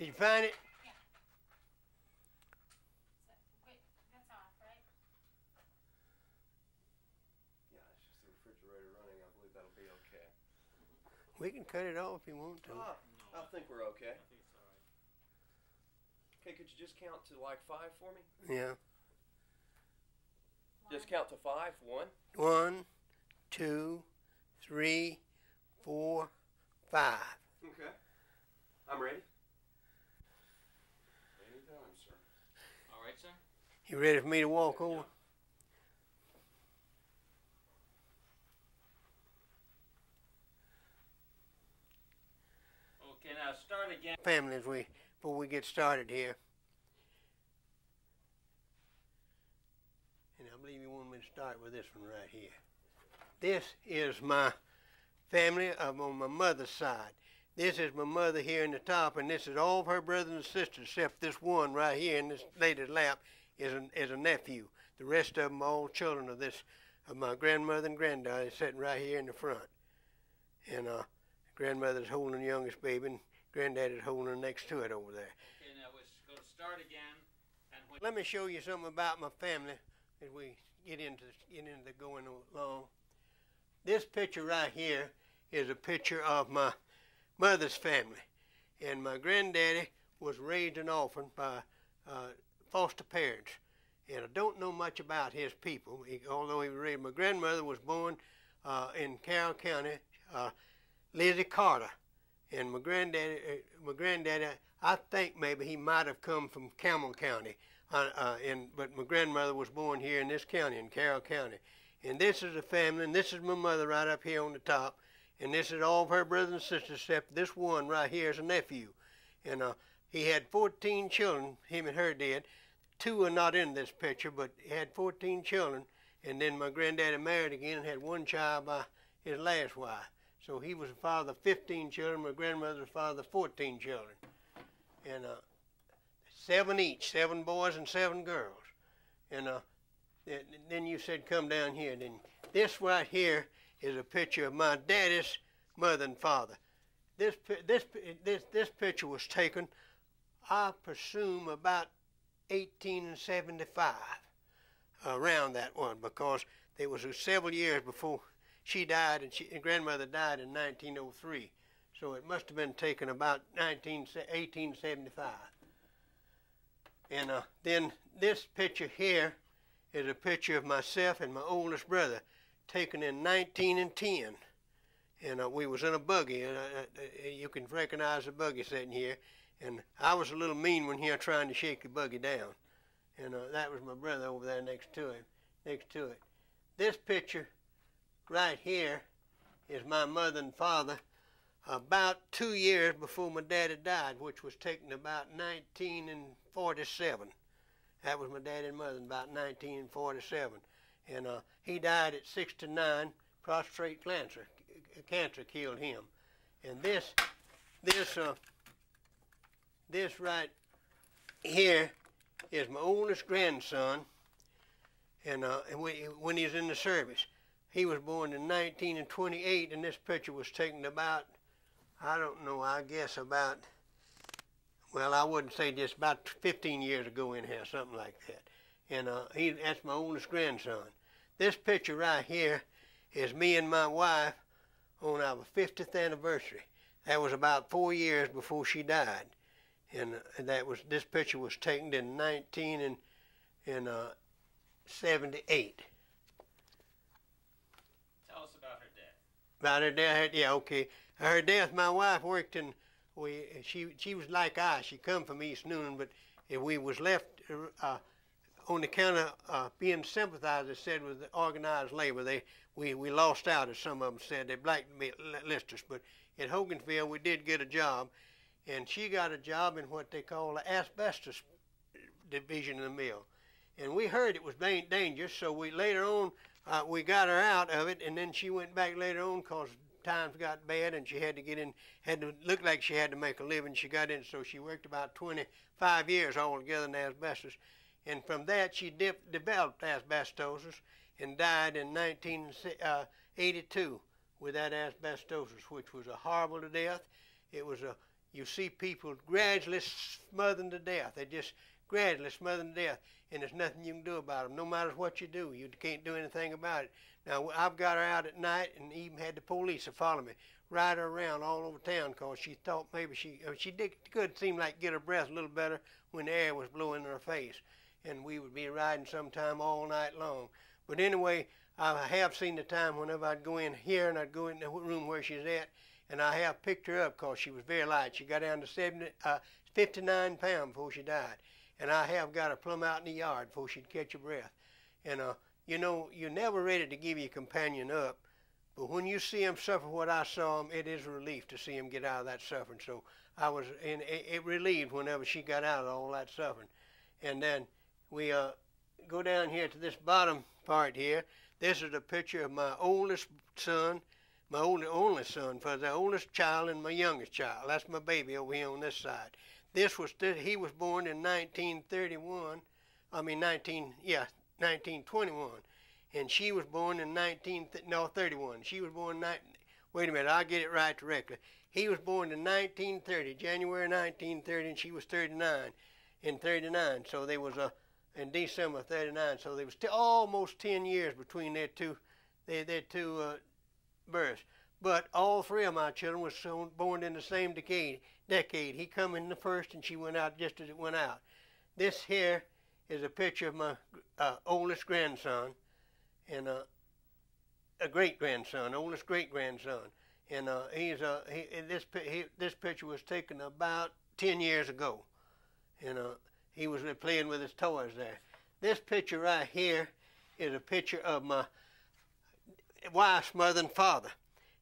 Did you find it? So, wait, that's off, right? Yeah, it's just the refrigerator running. I believe that'll be okay. We can cut it off if you want to. Ah, I think we're okay. I think it's all right. Okay, could you just count to like five for me? Yeah. Just count to five. One. One, two, three, four, five. Okay. I'm ready. Anytime, sir. All right, sir. You ready for me to walk over? Okay, now start again. Families, we before we get started here. And I believe you want me to start with this one right here. This is my family of on my mother's side. This is my mother here in the top, and this is all of her brothers and sisters, except this one right here in this lady's lap is a, is a nephew. The rest of them all children of this of my grandmother and granddad is sitting right here in the front. And uh, grandmother's holding the youngest baby, and granddad is holding her next to it over there. Okay, now we're going to start again. And when Let me show you something about my family as we get into get into the going along. This picture right here is a picture of my mother's family, and my granddaddy was raised an orphan by foster parents, and I don't know much about his people. He, although he was raised, my grandmother was born uh, in Carroll County, uh, Lizzie Carter, and my granddaddy, uh, my granddaddy, I think maybe he might have come from Campbell County, uh, uh, and but my grandmother was born here in this county, in Carroll County. And this is the family, and this is my mother right up here on the top, and this is all of her brothers and sisters, except this one right here is a nephew. And uh, he had 14 children, him and her did. Two are not in this picture, but he had 14 children. And then my granddaddy married again and had one child by his last wife. So he was the father of 15 children. My grandmother was the father of 14 children. And uh, seven each, seven boys and seven girls. And uh, then you said, come down here. And Then this right here is a picture of my daddy's mother and father. This, this, this, this picture was taken, I presume, about 1875, around that one, because it was several years before she died, and, she, and grandmother died in 1903. So it must have been taken about 19, 1875. And uh, then this picture here is a picture of myself and my oldest brother, taken in 1910. and uh, we was in a buggy, and uh, uh, you can recognize the buggy sitting here. And I was a little mean one here trying to shake the buggy down. And uh, that was my brother over there next to him, next to it. This picture right here is my mother and father about two years before my daddy died, which was taken about 1947. That was my daddy and mother about 1947. And uh, he died at 69, prostate cancer. Cancer killed him. And this, this, uh, this right here is my oldest grandson. And uh, when he was in the service, he was born in 1928, and this picture was taken about I don't know, I guess about, well, I wouldn't say just about 15 years ago in here, something like that. And uh, he, that's my oldest grandson. This picture right here is me and my wife on our 50th anniversary. That was about four years before she died. And uh, that was, this picture was taken in 19 and, and uh, 78. tell us about her death. About her death, yeah, okay. Her death, my wife worked in, we, she, she was like I. She come from East Newnan, but we was left uh, on account of uh, being sympathizers, said with the organized labor, they we, we lost out, as some of them said. They blacklisted us, but at Hogansville we did get a job, and she got a job in what they call the asbestos division of the mill, and we heard it was dangerous, so we later on uh, we got her out of it, and then she went back later on because times got bad and she had to get in, had to look like she had to make a living. She got in, so she worked about 25 years altogether in asbestos. And from that, she developed asbestosis and died in 1982 with that asbestosis, which was a horrible to death. It was a you see people gradually smothering to death. They just gradually smothering to death, and there's nothing you can do about them. No matter what you do, you can't do anything about it. Now I've got her out at night, and even had the police to follow me, ride her around all over town because she thought maybe she uh, she did could seem like get her breath a little better when the air was blowing in her face, and we would be riding sometime all night long. But anyway, I have seen the time whenever I'd go in here and I'd go in the room where she's at, and I have picked her up because she was very light. She got down to 70, uh, 59 pounds before she died, and I have got her plumb out in the yard before she'd catch her breath. And uh, you know, you're never ready to give your companion up, but when you see him suffer what I saw him, it is a relief to see him get out of that suffering. So I was, and it, it relieved whenever she got out of all that suffering. And then we uh, go down here to this bottom part here. This is a picture of my oldest son, my only only son, for the oldest child and my youngest child. That's my baby over here on this side. This was he was born in 1931. I mean 19, yeah, 1921, and she was born in 19 no 31. She was born 19, wait a minute, I'll get it right directly. He was born in 1930, January 1930, and she was 39 in 39. So there was a in December 39. So there was t- almost 10 years between their two their, their two uh, births. But all three of my children were so born in the same decade. Decade. He come in the first, and she went out just as it went out. This here is a picture of my uh, oldest grandson and uh, a great grandson, oldest great grandson. And uh, he's uh, he, this he, this picture was taken about ten years ago, and uh, he was playing with his toys there. This picture right here is a picture of my wife's mother and father,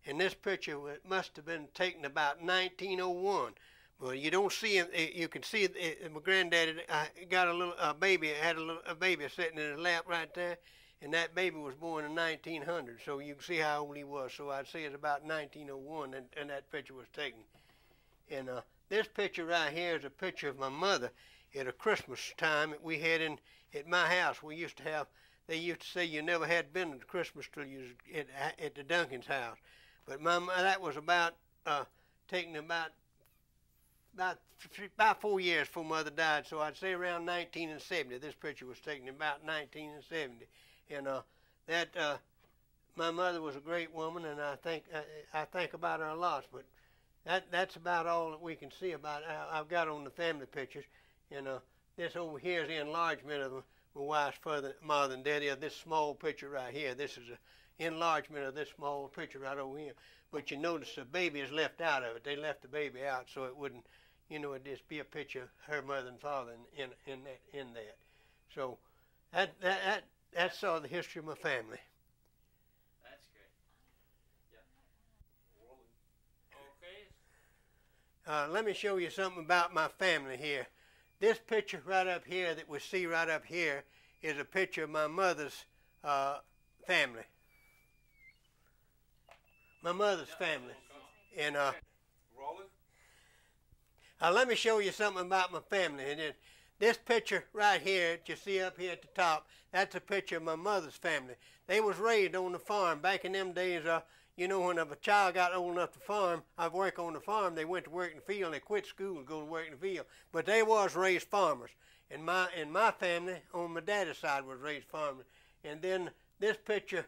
and this picture must have been taken about 1901. Well, you don't see you can see it, my granddaddy uh, got a little a baby. Had a little a baby sitting in his lap right there, and that baby was born in 1900. So you can see how old he was. So I'd say it's about 1901, and, and that picture was taken. And uh, this picture right here is a picture of my mother at a Christmas time that we had in at my house. We used to have. They used to say you never had been to Christmas till you was at, at the Duncan's house, but my that was about uh, taking about about about four years before mother died, so I'd say around 1970. This picture was taken about 1970, and uh, that uh, my mother was a great woman, and I think I, I think about her a lot. But that that's about all that we can see about uh, I've got on the family pictures, and uh, this over here is the enlargement of my wife's father, mother and daddy. This small picture right here. This is an enlargement of this small picture right over here. But you notice the baby is left out of it. They left the baby out so it wouldn't you know, it'd just be a picture of her mother and father in, in, in that. In that. So that, that, that, that's all the history of my family. That's great. Yeah. Okay. Uh, let me show you something about my family here. This picture right up here that we see right up here is a picture of my mother's uh, family. My mother's family. And uh, uh, let me show you something about my family. And this picture right here that you see up here at the top, that's a picture of my mother's family. They was raised on the farm. Back in them days, uh, you know, when a child got old enough to farm, I work on the farm, they went to work in the field. They quit school and go to work in the field. But they was raised farmers. And my, and my family on my daddy's side was raised farmers. And then this picture,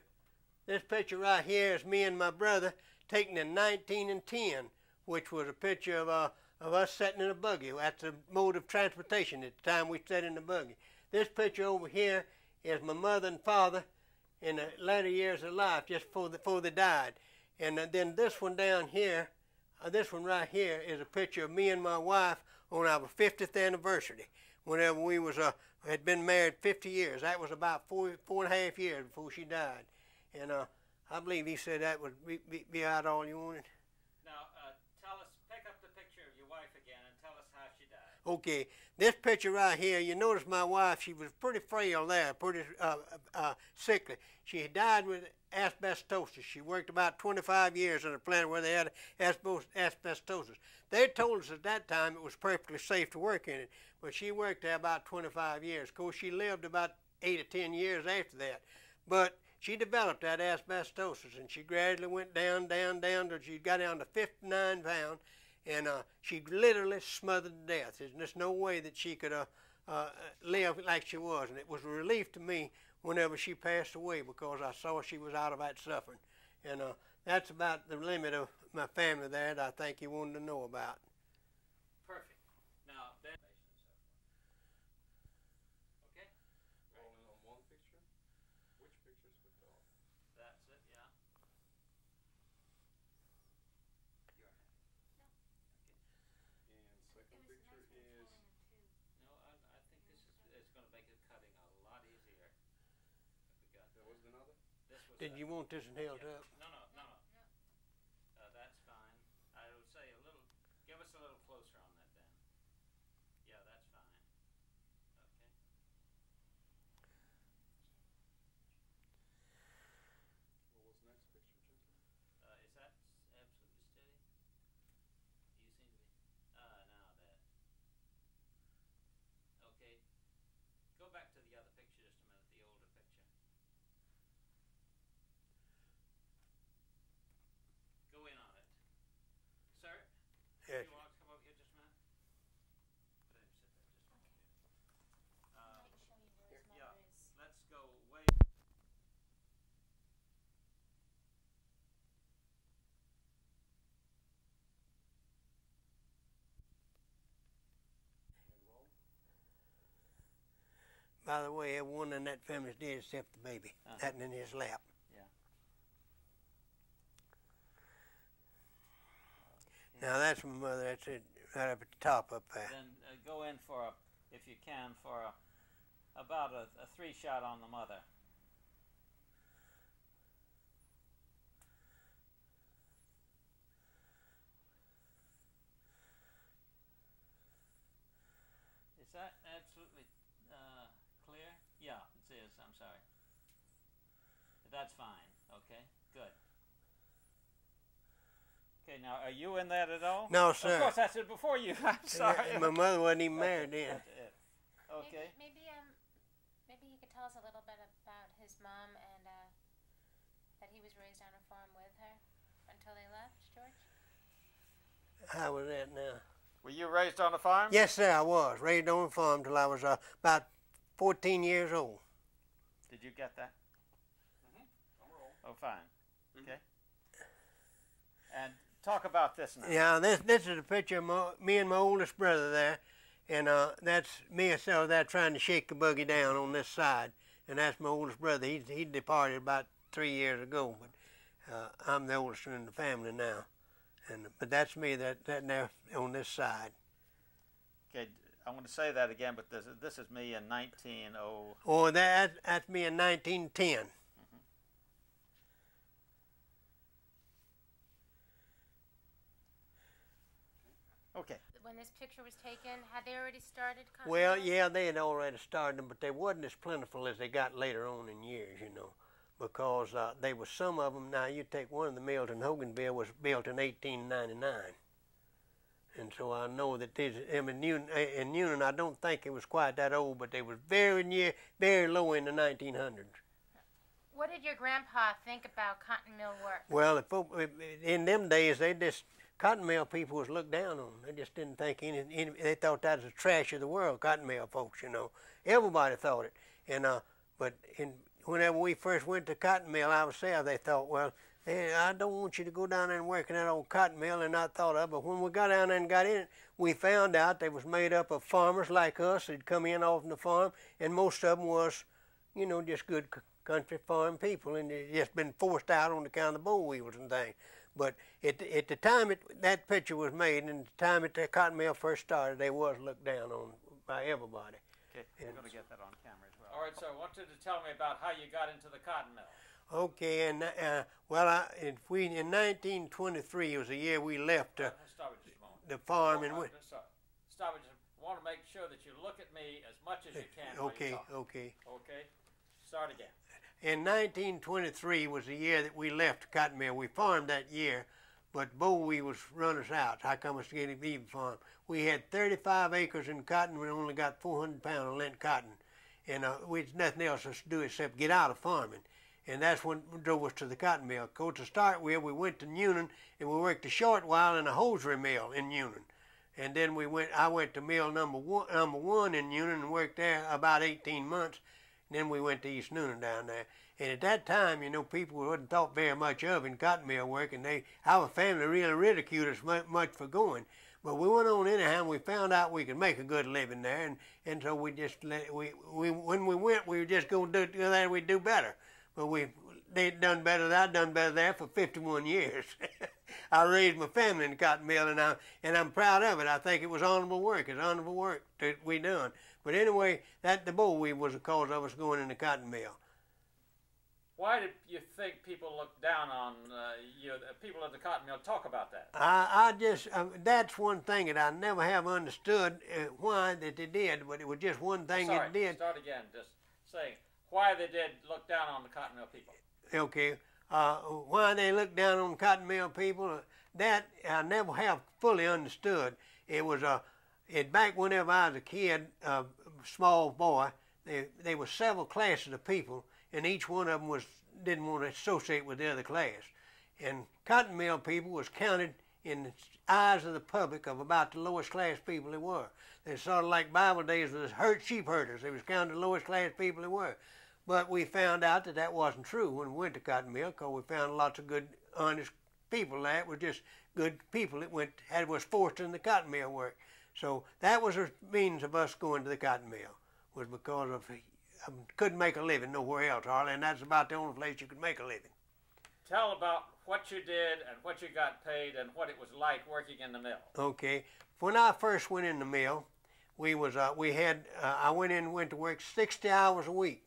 this picture right here is me and my brother taken in 19 and 10, which was a picture of uh, of us sitting in a buggy. That's the mode of transportation at the time we sat in the buggy. This picture over here is my mother and father in the latter years of life, just before, the, before they died. And uh, then this one down here, uh, this one right here, is a picture of me and my wife on our 50th anniversary. Whenever we was uh, had been married 50 years, that was about four four and a half years before she died. And uh, I believe he said that would be, be, be out all you wanted. Now, tell us, pick up the picture of your wife again, and tell us how she died. Okay, this picture right here, you notice my wife, she was pretty frail there, pretty uh, uh, sickly. She died with asbestosis. She worked about 25 years in a plant where they had asbestosis. They told us at that time it was perfectly safe to work in it, but she worked there about 25 years. Of course, she lived about 8 or 10 years after that. But she developed that asbestosis, and she gradually went down, down, down, till she got down to 59 pounds and uh, she literally smothered to death. There's no way that she could uh, uh, live like she was, and it was a relief to me whenever she passed away because I saw she was out of that suffering. And uh, that's about the limit of my family there that I think you wanted to know about. Perfect. Now, then. Okay? Rolling on one picture? Which picture's with dog? That's it, yeah. You're happy. And It second was picture nice when is, it's holding them too. No, I, I think this is, it's gonna make the cutting a lot easier. If we got that was another? This was. Did you want this held up? No, no, no, no. No. Uh, that's fine. I would say a little, give us a little closer on that then. Yeah, that's fine. Okay. What was next picture, gentlemen? Uh, is that s- absolutely steady? You seem to be. Ah, now that. Okay. Go back to the other picture just a minute, the older picture. Go in on it. Sir? Yes. You want to come over here just a minute? Let him sit there just a minute. Uh, Might show you where his yeah. mother is. let's go way. And roll? By the way, everyone in that family's dead except the baby, Uh-huh. that in his lap. Yeah. Now that's my mother. That's it, right up at the top up there. Then uh, go in for a, if you can, for a, about a, a three shot on the mother. Is that absolutely uh, clear? Yeah, it is. I'm sorry. That's fine. Okay, good. Okay, now are you in that at all? No, sir. Of course, I said before you. I'm sorry. My mother wasn't even married then. Okay. Maybe, maybe um, maybe he could tell us a little bit about his mom and uh, that he was raised on a farm with her until they left, George. How was that now? Were you raised on a farm? Yes, sir, I was raised on a farm till I was uh, about 14 years old. Did you get that? Oh, fine. Okay. And talk about this now. Yeah, this this is a picture of my, me and my oldest brother there, and uh, that's me and so there trying to shake the buggy down on this side, and that's my oldest brother. He he departed about three years ago, but uh, I'm the oldest one in the family now, and but that's me that that there on this side. Okay, I want to say that again, but this, this is me in 190. Oh, that that's me in 1910. Okay. When this picture was taken, had they already started? Well, yeah, they had already started them, but they wasn't as plentiful as they got later on in years, you know, because uh, they was some of them. Now you take one of the mills in Hogansville was built in 1899, and so I know that this. I mean, Newton, in Newton, I don't think it was quite that old, but they was very near, very low in the 1900s. What did your grandpa think about cotton mill work? Well, in them days, they just cotton mill people was looked down on. They just didn't think any, any. They thought that was the trash of the world. Cotton mill folks, you know, everybody thought it. And uh, but in whenever we first went to cotton mill ourselves, they thought, well, eh, I don't want you to go down there and work in that old cotton mill. And I thought of. But when we got down there and got in it, we found out they was made up of farmers like us that'd come in off the farm, and most of them was, you know, just good country farm people, and they just been forced out on account of the boll weevils and things. But at, at the time it, that picture was made, and the time that the cotton mill first started, they was looked down on by everybody. Okay, we're we're gonna get that on camera as well. All right, so I want you to tell me about how you got into the cotton mill. Okay, and uh, well, I, if we in 1923 was the year we left uh, stop it just a moment. the farm, and we, Uh, stop. Stop it. Just want to make sure that you look at me as much as you can while okay, you talk. okay. Okay. Start again. In 1923 was the year that we left the cotton mill. We farmed that year, but boll was run us out. How come us to get an even farm? We had 35 acres in cotton. We only got 400 pounds of lint cotton, and uh, we had nothing else to do except get out of farming. and that's what drove us to the cotton mill. Of to start with, we went to Newnan, and we worked a short while in a hosiery mill in Newnan. And then we went. I went to mill number one, number one in Newnan, and worked there about 18 months. Then we went to East Newnan down there. And at that time, you know, people wasn't thought very much of in cotton mill work, and they, our family really ridiculed us mu- much for going. But we went on anyhow, and we found out we could make a good living there, and, and so we just let we, we when we went, we were just going to do that. We'd do better, but we they done better. than I done better there for 51 years. I raised my family in cotton mill, and I and I'm proud of it. I think it was honorable work. It's honorable work that we done. But anyway, that the boll weevil was the cause of us going in the cotton mill. Why did you think people look down on uh, you? The people at the cotton mill talk about that. I, I just um, that's one thing that I never have understood uh, why that they did, but it was just one thing Sorry, it did. start again. Just saying why they did look down on the cotton mill people. Okay, uh, why they looked down on cotton mill people? uh, That I never have fully understood. It was a, it back whenever I was a kid, a small boy. There, there were several classes of people, and each one of them was didn't want to associate with the other class. And cotton mill people was counted in the eyes of the public of about the lowest class people they were. They're sort of like Bible days with herd sheep herders. They was counted the lowest class people they were. But we found out that that wasn't true when we went to cotton mill because we found lots of good, honest people. It was just good people that went had was forced in the cotton mill work. So that was the means of us going to the cotton mill was because of I couldn't make a living nowhere else, Harley, and that's about the only place you could make a living. Tell about what you did and what you got paid and what it was like working in the mill. Okay, when I first went in the mill, we was uh, we had uh, I went in and went to work sixty hours a week,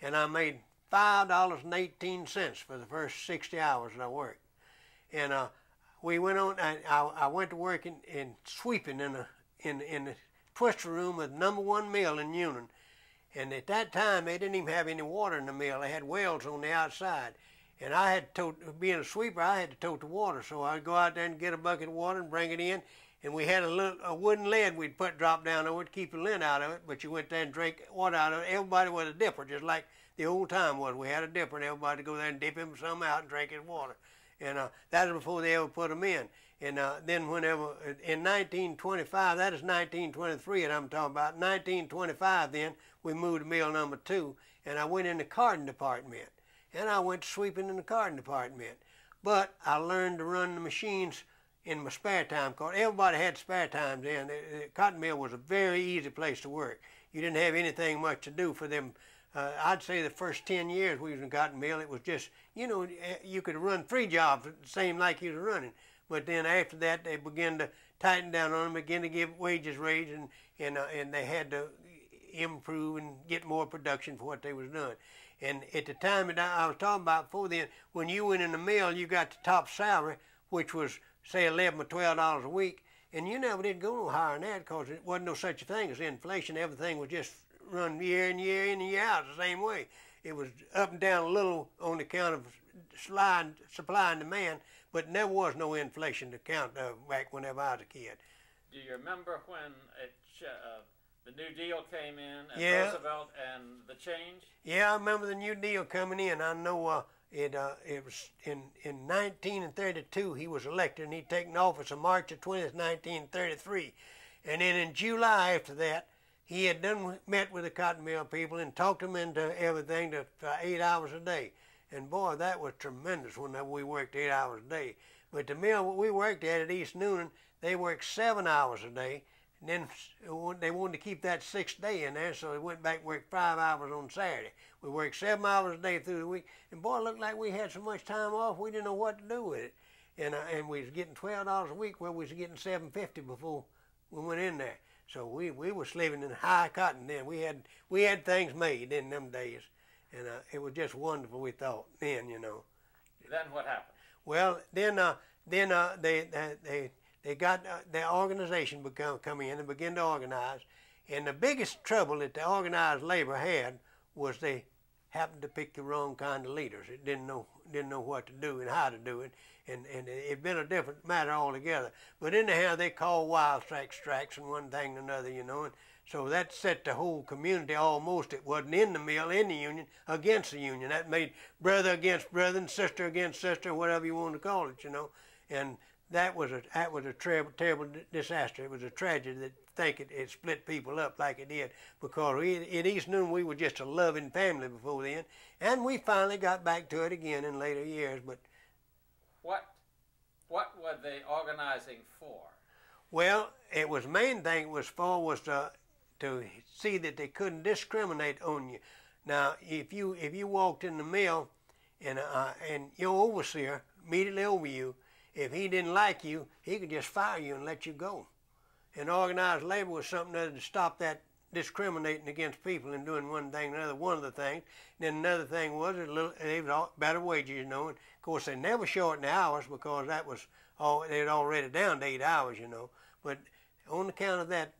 and I made five dollars and eighteen cents for the first sixty hours that I worked, and uh, we went on. I, I, I went to work in, in sweeping in the in in the twister room of number one mill in Union, and at that time they didn't even have any water in the mill. They had wells on the outside. And I had to being a sweeper, I had to tote the water. So I'd go out there and get a bucket of water and bring it in. And we had a little a wooden lid we'd put drop down over it to keep the lint out of it. But you went there and drank water out of it. Everybody was a dipper, just like the old time was. We had a dipper, and everybody go there and dip him some out and drink his water. And uh, that was before they ever put them in. And uh, then whenever in 1925, that is 1923 that I'm talking about. 1925, then we moved to mill number two, and I went in the carding department and I went sweeping in the carding department. But I learned to run the machines in my spare time. Cause everybody had spare time then. The, cotton mill was a very easy place to work. You didn't have anything much to do for them. Uh, I'd say the first ten years we was in cotton mill, it was just you know you could run three jobs same like you was running. But then after that, they began to tighten down on them, begin to give wages raise, and and uh, and they had to improve and get more production for what they was doing. And at the time that I was talking about before then, when you went in the mill, you got the top salary, which was say eleven or twelve dollars a week, and you never did go no higher than that because it wasn't no such a thing as inflation. Everything was just run year in year in and year out the same way. It was up and down a little on account of supply and demand, but never was no inflation to count uh, back whenever I was a kid. Do you remember when it, uh, the New Deal came in and Yeah. Roosevelt and the change? Yeah, I remember the New Deal coming in. I know uh, it. Uh, it was in in 1932 he was elected, and he'd taken office on March the 20th, 1933, and then in July after that he had done met with the cotton mill people and talked them into everything to uh, eight hours a day. And boy, that was tremendous when we worked eight hours a day. But the mill we worked at at East Newnan, they worked seven hours a day. And then they wanted to keep that sixth day in there, so they went back and worked five hours on Saturday. We worked seven hours a day through the week, and boy, it looked like we had so much time off, we didn't know what to do with it. And uh, and we was getting twelve dollars a week, where we was getting seven fifty before we went in there. So we we was living in high cotton then. We had we had things made in them days, and uh, it was just wonderful. We thought then, you know. Then what happened? Well, then, uh, then uh, they, they they they got uh, their organization become come in and begin to organize. And the biggest trouble that the organized labor had was they happened to pick the wrong kind of leaders. It didn't know didn't know what to do and how to do it, and and it'd been a different matter altogether. But anyhow, they called wild strike strikes and one thing and another, you know, and so that set the whole community almost. It wasn't in the mill, in the union, against the union. That made brother against brother and sister against sister, whatever you want to call it, you know, and that was a that was a terrible terrible disaster. It was a tragedy that think it, it split people up like it did because we, in East Newnan we were just a loving family before then, and we finally got back to it again in later years. But What what were they organizing for? well, it was main thing it was for was to to see that they couldn't discriminate on you. Now, if you if you walked in the mill and uh, and your overseer immediately over you, if he didn't like you, he could just fire you and let you go. And organized labor was something that to stop that discriminating against people and doing one thing another. One of the things. then another thing was a little they was better wages, you know. And of course, they never shortened the hours because that was all they'd already down to eight hours, you know. But on account of that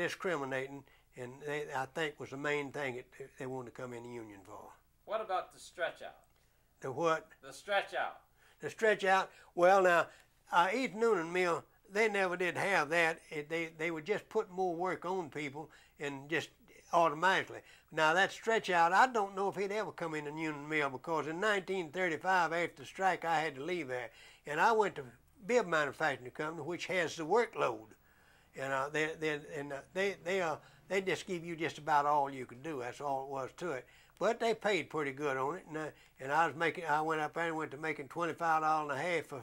discriminating, and they, I think was the main thing that they wanted to come in the union for. What about the stretch out? The what? The stretch out. The stretch out. Well, now, uh, East Newnan Mill, they never did have that. It, they they would just put more work on people and just automatically. Now that stretch out, I don't know if he'd ever come in the Union Mill because in 1935, after the strike, I had to leave there, and I went to Bibb manufacturing company, which has the workload, and uh, they they and uh, they they uh, they just give you just about all you could do. That's all it was to it. But they paid pretty good on it, and uh, and I was making. I went up there and went to making twenty five dollars and a half for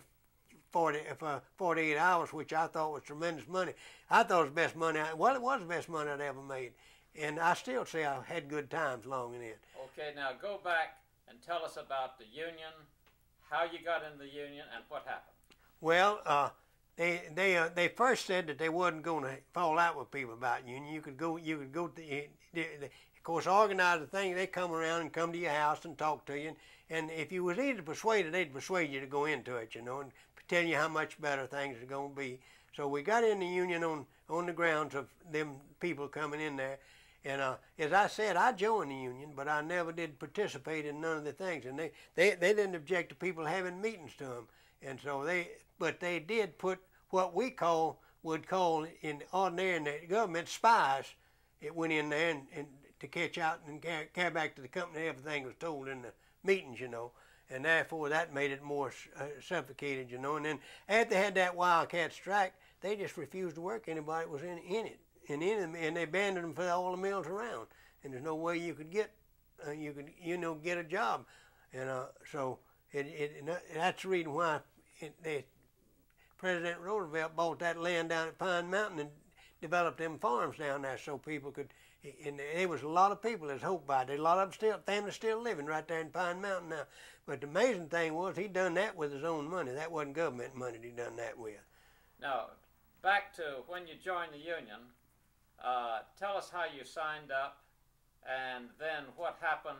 40 for 48 hours, which I thought was tremendous money. I thought it was the best money. I, well, it was the best money I'd ever made, and I still say I had good times long in it. Okay, now go back and tell us about the union, how you got in the union, and what happened. Well, uh, they they uh, they first said that they wasn't going to fall out with people about union. You could go you could go to the, the, the of course organize the thing. They come around and come to your house and talk to you, and, and if you was easy persuaded, they'd persuade you to go into it, you know, and tell you how much better things are going to be. So we got in the union on on the grounds of them people coming in there. And uh, as I said, I joined the union, but I never did participate in none of the things. And they, they, they didn't object to people having meetings to them. And so they, but they did put what we call, would call in ordinary in the government spies. It went in there and, and to catch out and carry, back to the company everything was told in the meetings, you know and therefore that made it more uh, suffocated, you know. And then after they had that wildcat strike, they just refused to work anybody that was in, in it, and in them, and they abandoned them for all the mills around. And there's no way you could get, uh, you could, you know, get a job, and uh, so it, it, that's the reason why it, they, President Roosevelt bought that land down at Pine Mountain and developed them farms down there so people could. And there was a lot of people that's hoped by it. A lot of them still, families still living right there in Pine Mountain now. But the amazing thing was he done that with his own money. That wasn't government money he done that with. Now, back to when you joined the union. Uh, tell us how you signed up, and then what happened.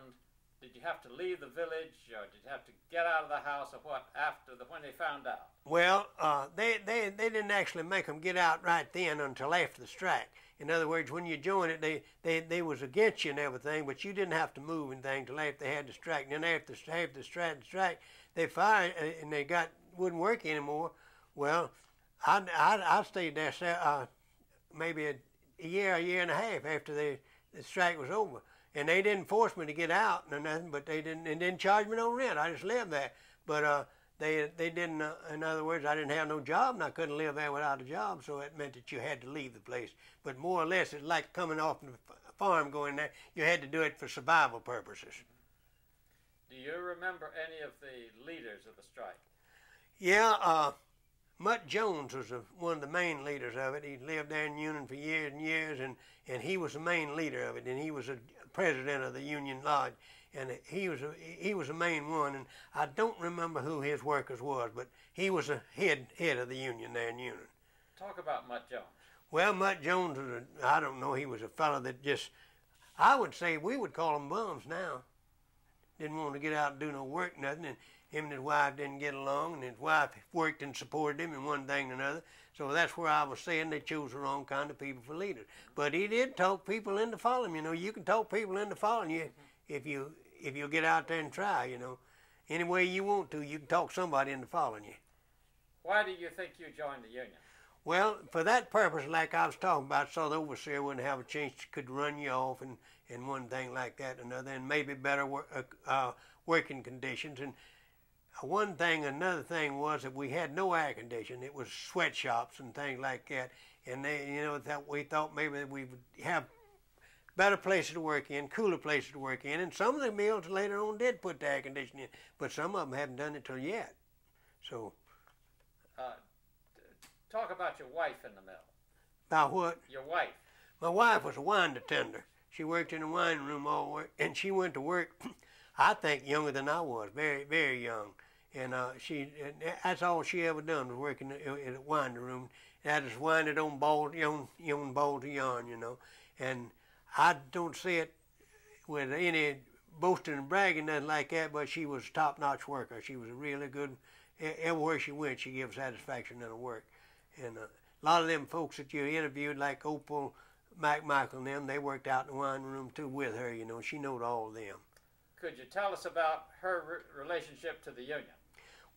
Did you have to leave the village, or did you have to get out of the house, or what? After the when they found out. Well, uh, they, they they didn't actually make them get out right then until after the strike. In other words, when you joined it, they, they, they was against you and everything, but you didn't have to move anything till after they had the strike. And then after, after the strike, strike, they fired uh, and they got wouldn't work anymore. Well, I, I, I stayed there uh, maybe a, a year, a year and a half after the, the strike was over. And they didn't force me to get out or nothing, but they didn't, and didn't charge me no rent. I just lived there. But uh, they they didn't. Uh, in other words, I didn't have no job, and I couldn't live there without a job. So it meant that you had to leave the place. But more or less, it's like coming off the farm, going there. You had to do it for survival purposes. Do you remember any of the leaders of the strike? Yeah, uh, Mutt Jones was a, one of the main leaders of it. He lived there in Union for years and years, and, and he was the main leader of it. And he was a president of the Union Lodge and he was a, he was the main one. And I don't remember who his workers was, but he was a head head of the union there in Union. Talk about Mutt Jones. Well, Mutt Jones was a I don't know he was a fellow that just I would say we would call them bums now. Didn't want to get out and do no work nothing, and him and his wife didn't get along, and his wife worked and supported him in one thing and another. So that's where I was saying they chose the wrong kind of people for leaders. But he did talk people into following. You know, you can talk people into following you if you if you'll get out there and try, you know. Any way you want to, you can talk somebody into following you. Why do you think you joined the union? Well, for that purpose, like I was talking about, so the overseer wouldn't have a chance to could run you off and, and one thing like that and another, and maybe better work, uh, uh, working conditions. And one thing, another thing was that we had no air conditioning. It was sweatshops and things like that. And they, you know, that we thought maybe we would have better places to work in, cooler places to work in. And some of the mills later on did put the air conditioning in, but some of them haven't done it till yet. So, Uh, talk about your wife in the mill. about what? Your wife. My wife was a wine tender. She worked in the wine room all work, and she went to work. I think younger than I was, very very young, and uh, she and that's all she ever done was working in in a wine room. That is winded on ball, on on ball to yarn, you know. And I don't see it with any boasting and bragging nothing like that. But she was a top notch worker. She was a really good. Everywhere she went, she gave satisfaction in her work. And uh, a lot of them folks that you interviewed, like Opal, Mike Michael and them, they worked out in the wine room too with her. You know, she knowed all of them. Could you tell us about her re- relationship to the union?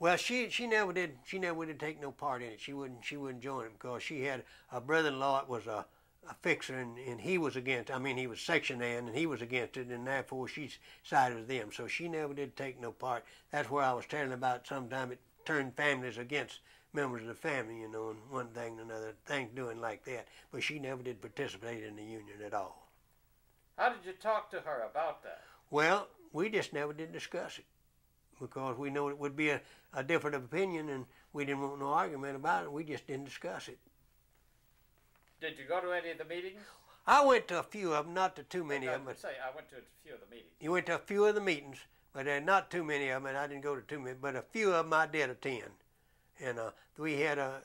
Well, she she never did she never did take no part in it. She wouldn't she wouldn't join it because she had a brother-in-law that was a, a fixer and, and he was against. I mean, he was section hand and he was against it, and therefore she sided with them. So she never did take no part. That's where I was telling about. Sometime it turned families against members of the family, you know, and one thing and another thing doing like that. But she never did participate in the union at all. How did you talk to her about that? Well, we just never did discuss it because we know it would be a, a different opinion and we didn't want no argument about it. We just didn't discuss it. Did you go to any of the meetings? I went to a few of them, not to too many I of them. Say I went to a few of the meetings. you went to a few of the meetings, but uh, not too many of them, and I didn't go to too many. But a few of them I did attend, and uh, we had a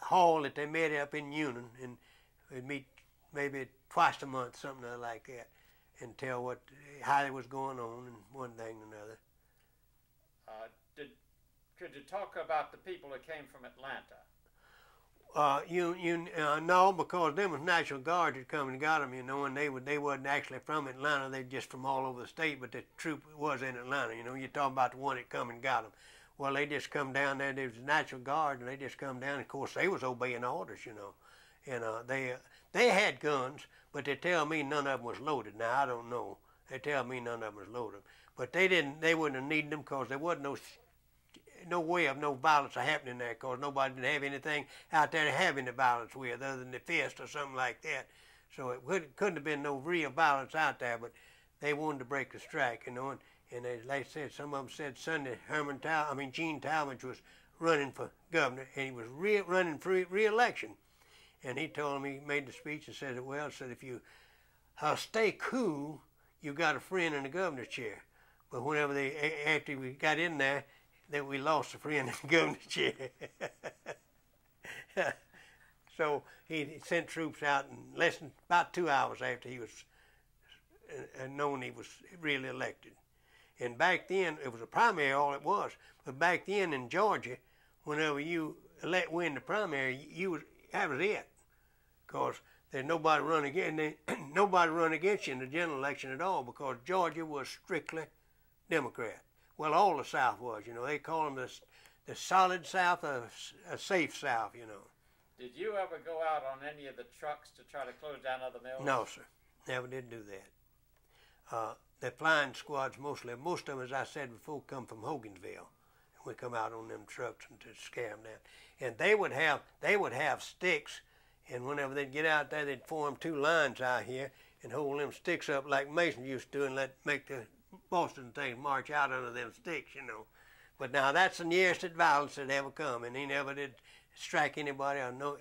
hall that they met up in Union, and we'd meet maybe twice a month, something like that, and tell what how it was going on and one thing and another. Could you talk about the people that came from Atlanta? Uh, you you uh, no, because them was National Guard that come and got them, you know, and they would they wasn't actually from Atlanta. They just from all over the state, but the troop was in Atlanta. You know, you're talking about the one that come and got them. Well, they just come down there. There was the National Guard, and they just come down. Of course, they was obeying orders, you know, and uh, they uh, they had guns, but they tell me none of them was loaded. Now I don't know. They tell me none of them was loaded, but they didn't. They wouldn't have needed them because there wasn't no no way of no violence happening there because nobody didn't have anything out there to have any violence with other than the fist or something like that. So it could, couldn't have been no real violence out there, but they wanted to break the strike, you know. And, and like I said, some of them said Sunday Herman Tal, I mean Gene Talmadge was running for governor, and he was re- running for re- re-election. And he told me, he made the speech and said, well, said if you uh, stay cool, you got a friend in the governor's chair. But whenever they, after we got in there, that we lost a friend in chair. so he sent troops out in less than about two hours after he was uh, uh, known he was really elected. And back then, it was a primary, all it was. But back then in Georgia, whenever you elect win the primary, you was that was it, because there's nobody run against nobody run against you in the general election at all, because Georgia was strictly Democrat. Well, all the South was, you know. They call them the the solid South, a, a safe South, you know. Did you ever go out on any of the trucks to try to close down other mills? No, sir. Never did do that. Uh, the flying squads mostly, most of them, as I said before, come from Hogansville. We come out on them trucks and to scare them down. And they would have, they would have sticks, and whenever they'd get out there, they'd form two lines out here and hold them sticks up like Mason used to, and let make the Boston thing march out under them sticks, you know. But now that's the nearest that violence had ever come, and he never did strike anybody or no